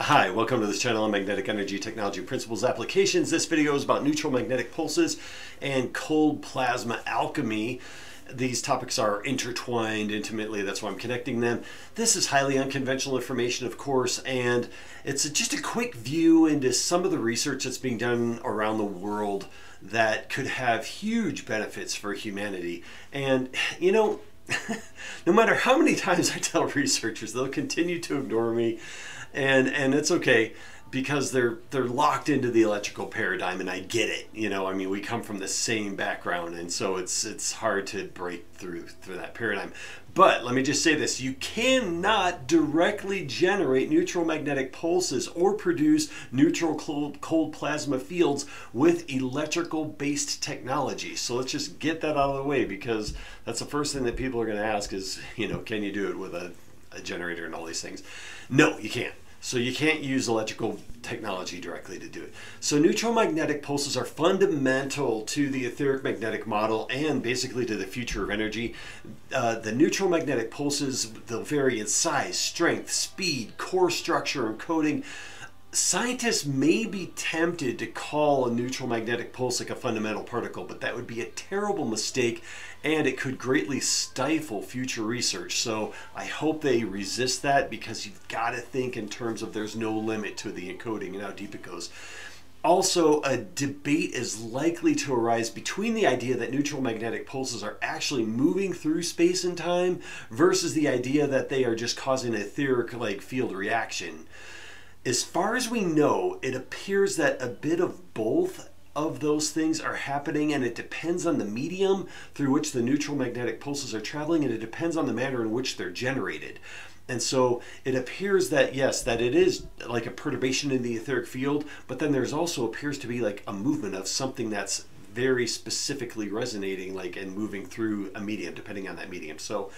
Hi, welcome to this channel on magnetic energy technology principles applications. This video is about neutral magnetic pulses and cold plasma alchemy. These topics are intertwined intimately, that's why I'm connecting them. This is highly unconventional information, of course, and it's just a quick view into some of the research that's being done around the world that could have huge benefits for humanity. And, you know, no matter how many times I tell researchers, they'll continue to ignore me and and it's okay because they're they're locked into the electrical paradigm and I get it you know? I mean we come from the same background and so it's it's hard to break through through that paradigm. But let me just say this you cannot directly generate neutral magnetic pulses or produce neutral cold, cold plasma fields with electrical based technology. So let's just get that out of the way because that's the first thing that people are going to ask is you know can you do it with a, a generator and all these things? No you can't so you can't use electrical technology directly to do it. So neutral magnetic pulses are fundamental to the etheric magnetic model and basically to the future of energy. Uh, the neutral magnetic pulses, they'll vary in size, strength, speed, core structure, and coding Scientists may be tempted to call a neutral magnetic pulse like a fundamental particle, but that would be a terrible mistake and it could greatly stifle future research. So I hope they resist that because you've got to think in terms of there's no limit to the encoding and how deep it goes. Also, a debate is likely to arise between the idea that neutral magnetic pulses are actually moving through space and time versus the idea that they are just causing an etheric like field reaction as far as we know, it appears that a bit of both of those things are happening and it depends on the medium through which the neutral magnetic pulses are traveling and it depends on the manner in which they're generated. And so it appears that yes, that it is like a perturbation in the etheric field, but then there's also appears to be like a movement of something that's very specifically resonating like and moving through a medium depending on that medium. So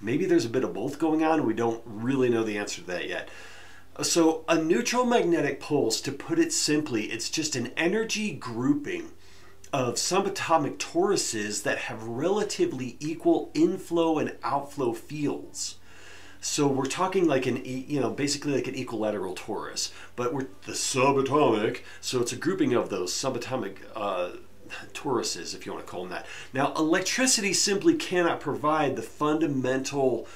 maybe there's a bit of both going on. And we don't really know the answer to that yet. So a neutral magnetic pulse, to put it simply, it's just an energy grouping of subatomic toruses that have relatively equal inflow and outflow fields. So we're talking like an, you know, basically like an equilateral torus, but we're the subatomic, so it's a grouping of those subatomic uh, toruses, if you want to call them that. Now, electricity simply cannot provide the fundamental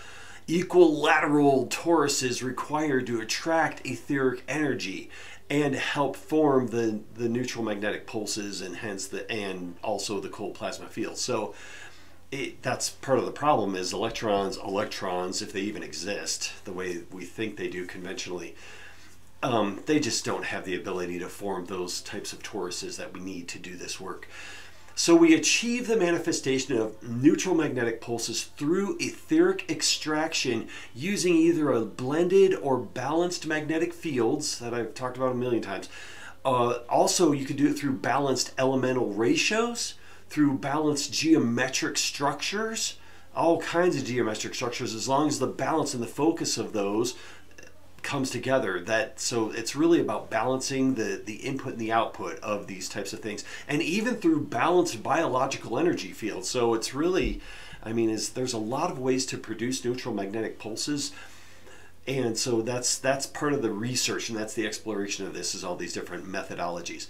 equilateral toruses required to attract etheric energy and help form the, the neutral magnetic pulses and hence the and also the cold plasma field. So it, that's part of the problem is electrons, electrons, if they even exist, the way we think they do conventionally, um, they just don't have the ability to form those types of toruses that we need to do this work. So we achieve the manifestation of neutral magnetic pulses through etheric extraction using either a blended or balanced magnetic fields that I've talked about a million times. Uh, also, you can do it through balanced elemental ratios, through balanced geometric structures, all kinds of geometric structures, as long as the balance and the focus of those comes together that so it's really about balancing the the input and the output of these types of things. And even through balanced biological energy fields. So it's really i mean is there's a lot of ways to produce neutral magnetic pulses. And so that's that's part of the research and that's the exploration of this is all these different methodologies.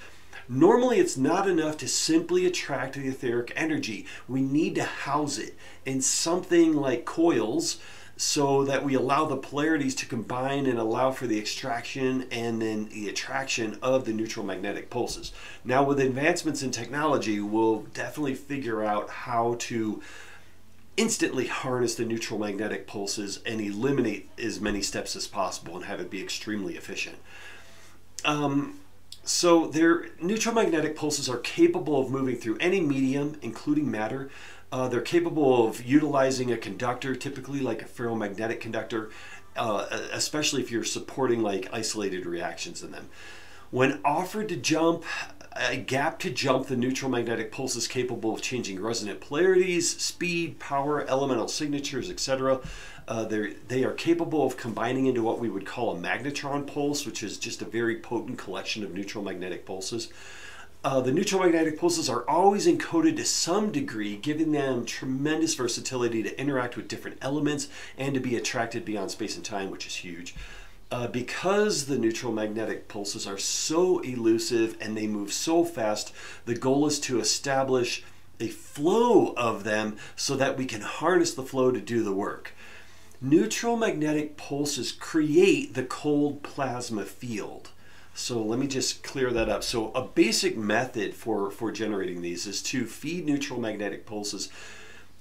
Normally, it's not enough to simply attract the etheric energy. We need to house it in something like coils so that we allow the polarities to combine and allow for the extraction and then the attraction of the neutral magnetic pulses. Now with advancements in technology, we'll definitely figure out how to instantly harness the neutral magnetic pulses and eliminate as many steps as possible and have it be extremely efficient. Um, so their neutral magnetic pulses are capable of moving through any medium, including matter. Uh, they're capable of utilizing a conductor, typically like a ferromagnetic conductor, uh, especially if you're supporting like isolated reactions in them. When offered to jump, a gap to jump, the neutral magnetic pulse is capable of changing resonant polarities, speed, power, elemental signatures, etc. Uh, they are capable of combining into what we would call a magnetron pulse, which is just a very potent collection of neutral magnetic pulses. Uh, the neutral magnetic pulses are always encoded to some degree, giving them tremendous versatility to interact with different elements and to be attracted beyond space and time, which is huge. uh, because the neutral magnetic pulses are so elusive and they move so fast, the goal is to establish a flow of them so that we can harness the flow to do the work. Neutral magnetic pulses create the cold plasma field. So let me just clear that up. So a basic method for, for generating these is to feed neutral magnetic pulses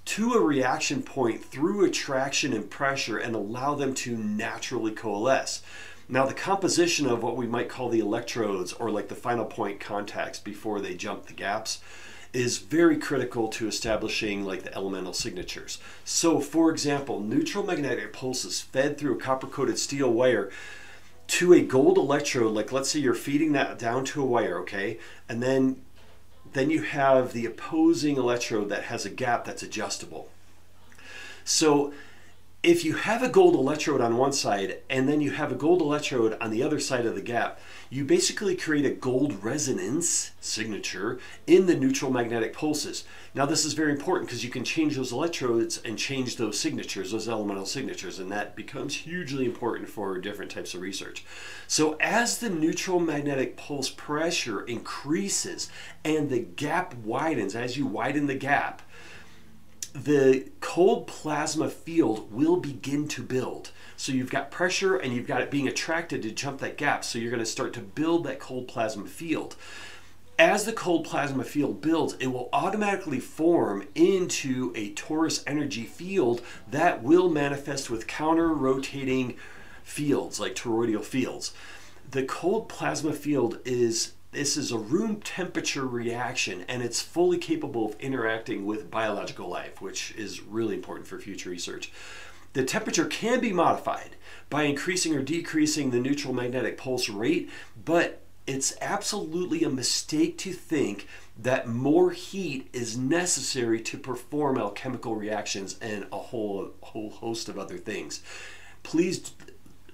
to a reaction point through attraction and pressure and allow them to naturally coalesce. Now, the composition of what we might call the electrodes or like the final point contacts before they jump the gaps is very critical to establishing like the elemental signatures. So, for example, neutral magnetic pulses fed through a copper coated steel wire to a gold electrode, like let's say you're feeding that down to a wire, okay? And then then you have the opposing electrode that has a gap that's adjustable. So if you have a gold electrode on one side and then you have a gold electrode on the other side of the gap, you basically create a gold resonance signature in the neutral magnetic pulses. Now this is very important because you can change those electrodes and change those signatures, those elemental signatures, and that becomes hugely important for different types of research. So as the neutral magnetic pulse pressure increases and the gap widens, as you widen the gap, the cold plasma field will begin to build. So you've got pressure and you've got it being attracted to jump that gap. So you're going to start to build that cold plasma field. As the cold plasma field builds, it will automatically form into a torus energy field that will manifest with counter rotating fields like toroidal fields. The cold plasma field is this is a room temperature reaction and it's fully capable of interacting with biological life, which is really important for future research. The temperature can be modified by increasing or decreasing the neutral magnetic pulse rate, but it's absolutely a mistake to think that more heat is necessary to perform alchemical reactions and a whole, whole host of other things. Please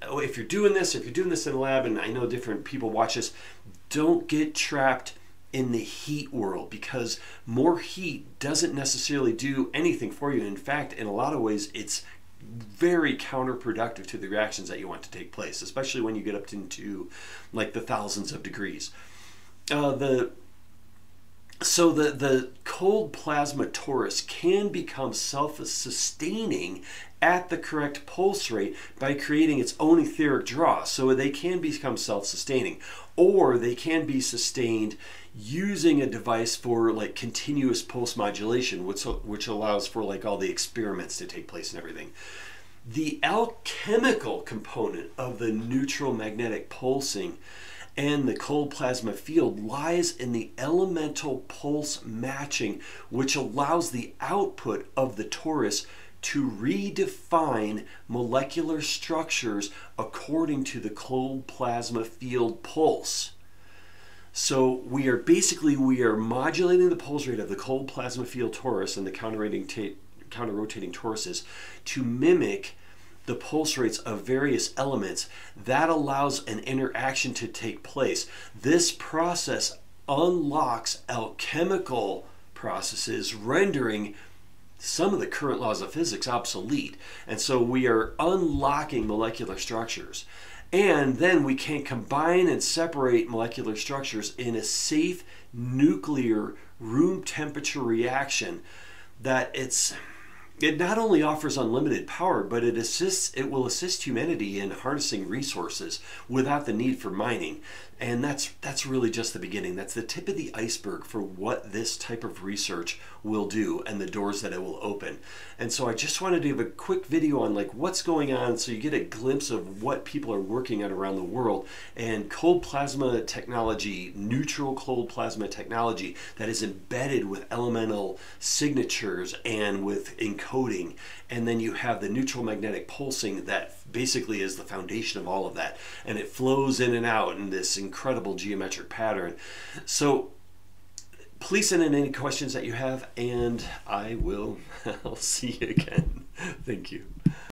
if you're doing this, if you're doing this in a lab, and I know different people watch this, don't get trapped in the heat world because more heat doesn't necessarily do anything for you. In fact, in a lot of ways, it's very counterproductive to the reactions that you want to take place, especially when you get up into like the thousands of degrees. Uh, the so the, the cold plasma torus can become self-sustaining at the correct pulse rate by creating its own etheric draw. So they can become self-sustaining or they can be sustained using a device for like continuous pulse modulation, which, which allows for like all the experiments to take place and everything. The alchemical component of the neutral magnetic pulsing and the cold plasma field lies in the elemental pulse matching, which allows the output of the torus to redefine molecular structures according to the cold plasma field pulse. So we are basically we are modulating the pulse rate of the cold plasma field torus and the counter-rotating counter-rotating toruses to mimic the pulse rates of various elements, that allows an interaction to take place. This process unlocks alchemical processes, rendering some of the current laws of physics obsolete. And so we are unlocking molecular structures. And then we can combine and separate molecular structures in a safe nuclear room temperature reaction that it's it not only offers unlimited power, but it assists it will assist humanity in harnessing resources without the need for mining. And that's that's really just the beginning. That's the tip of the iceberg for what this type of research will do and the doors that it will open. And so I just wanted to give a quick video on like what's going on so you get a glimpse of what people are working on around the world and cold plasma technology, neutral cold plasma technology that is embedded with elemental signatures and with encoding. And then you have the neutral magnetic pulsing that basically is the foundation of all of that. And it flows in and out in this incredible geometric pattern. So please send in any questions that you have and I will I'll see you again. Thank you.